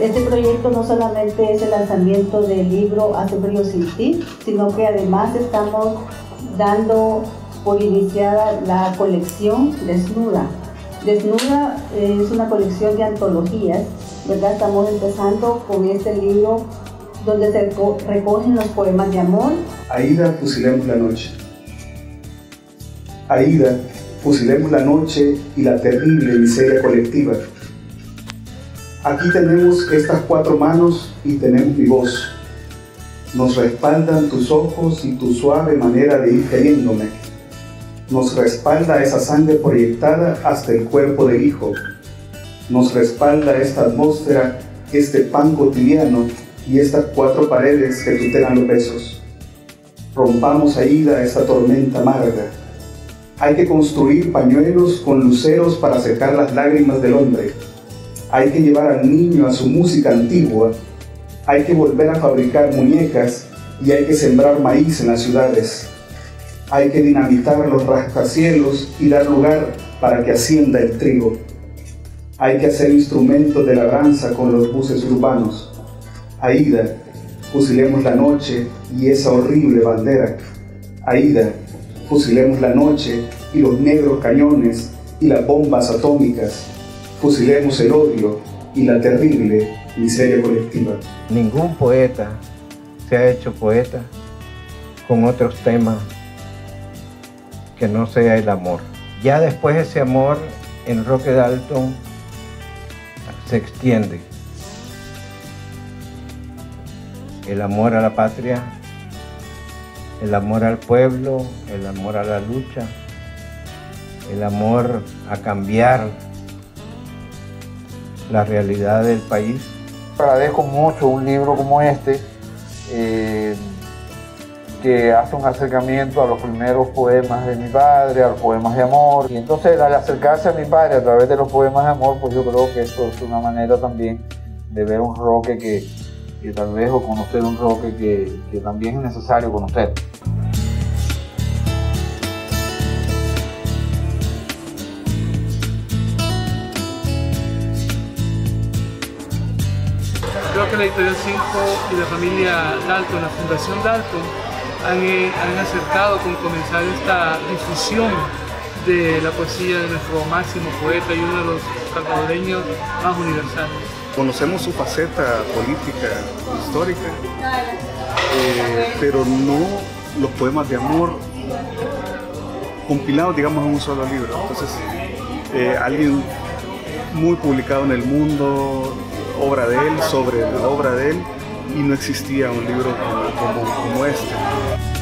Este proyecto no solamente es el lanzamiento del libro Hace frío sin ti, sino que además estamos dando por iniciada la colección Desnuda. Desnuda es una colección de antologías, ¿verdad? Estamos empezando con este libro donde se recogen los poemas de amor. Aida, fusilemos la noche. Aida, fusilemos la noche y la terrible miseria colectiva. Aquí tenemos estas cuatro manos y tenemos mi voz. Nos respaldan tus ojos y tu suave manera de ir queriéndome. Nos respalda esa sangre proyectada hasta el cuerpo del Hijo. Nos respalda esta atmósfera, este pan cotidiano y estas cuatro paredes que tutelan los besos. Rompamos ida esta tormenta amarga. Hay que construir pañuelos con luceros para secar las lágrimas del hombre hay que llevar al niño a su música antigua, hay que volver a fabricar muñecas y hay que sembrar maíz en las ciudades. Hay que dinamitar los rascacielos y dar lugar para que ascienda el trigo. Hay que hacer instrumentos de labranza con los buses urbanos. Aida, fusilemos la noche y esa horrible bandera. Aida, fusilemos la noche y los negros cañones y las bombas atómicas fusilemos el odio y la terrible miseria colectiva. Ningún poeta se ha hecho poeta con otros temas que no sea el amor. Ya después ese amor en Roque Dalton se extiende. El amor a la patria, el amor al pueblo, el amor a la lucha, el amor a cambiar la realidad del país. Agradezco mucho un libro como este, eh, que hace un acercamiento a los primeros poemas de mi padre, a los poemas de amor. Y entonces al acercarse a mi padre a través de los poemas de amor, pues yo creo que esto es una manera también de ver un roque que, que tal vez o conocer un roque que, que también es necesario conocer. Creo que la Editorial 5 y la familia Dalton, la Fundación Dalton, han, eh, han acertado con comenzar esta difusión de la poesía de nuestro máximo poeta y uno de los salvadoreños más universales. Conocemos su faceta política, histórica, eh, pero no los poemas de amor compilados, digamos, en un solo libro. Entonces, eh, alguien muy publicado en el mundo, obra de él, sobre la obra de él, y no existía un libro como, como, como este.